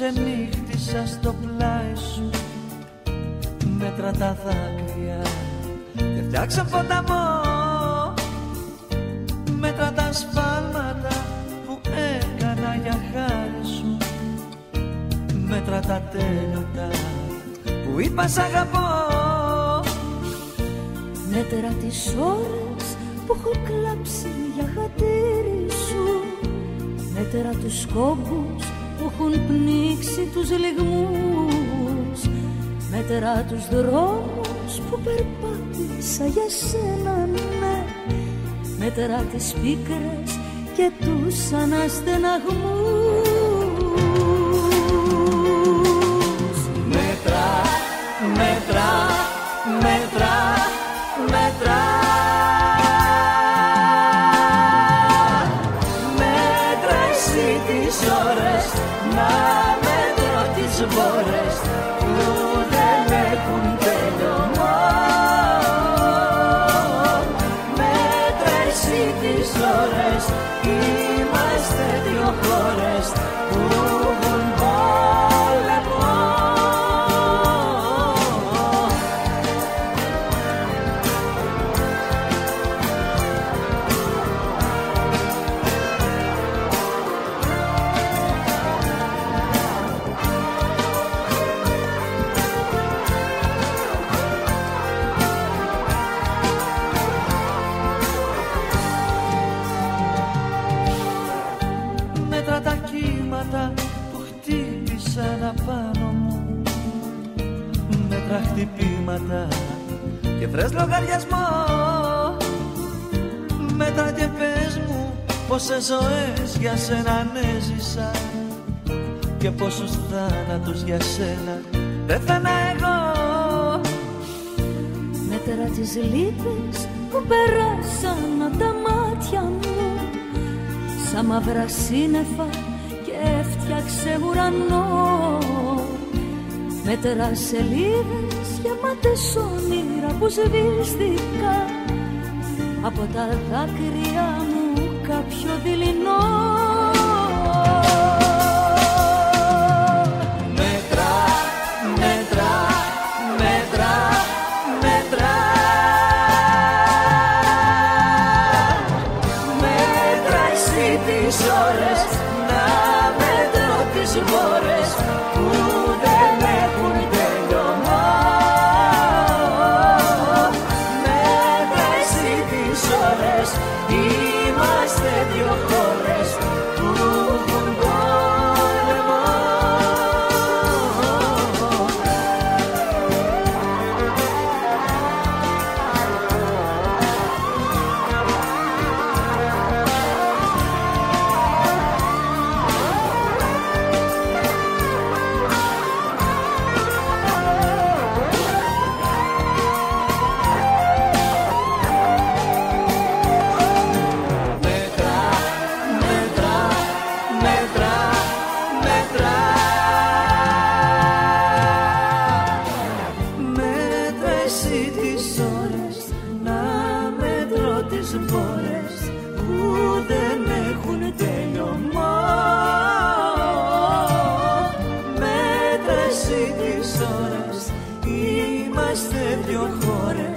ξενύχτησα στο πλάι σου. Μέτρα τα δάκρυα. Και φτιάξα ποταμό. Μέτρα τα σφάλματα που έκανα για χάρη σου. Μέτρα τα τέλειωτα που είπα σ' αγαπώ. Μέτρα τις ώρες που έχω κλάψει για χατήρι. σου Μέτρα τους σκόπους που έχουν πνίξει τους λιγμούς. Μέτρα τους δρόμους που περπάτησα για σένα ναι. Μέτρα τις πίκρες και τους αναστεναγμούς ώρες να μετρώ τις μπόρες που δεν έχουν τέλο Μέτρα εσύ τις ώρες είμαστε δύο χώρες που και βρες λογαριασμό. Μετά και πες μου πόσες ζωές για σένα ανέζησα και πόσους θάνατους για σένα πέθανα εγώ. Μέτρα τις λύπες που περάσαν από τα μάτια μου σαν μαύρα σύννεφα και έφτιαξε ουρανό Μέτρα σελίδες γεμάτες όνειρα που σβήστηκα. Από τα δάκρυα μου κάποιο δειλινό. Μέτρα, μέτρα, μέτρα, μέτρα. Μέτρα εσύ τις ώρες να μέτρω τις τις βόρες που δεν έχουν τέλειωμα Μέτραση τις ώρες είμαστε δυο χώρες.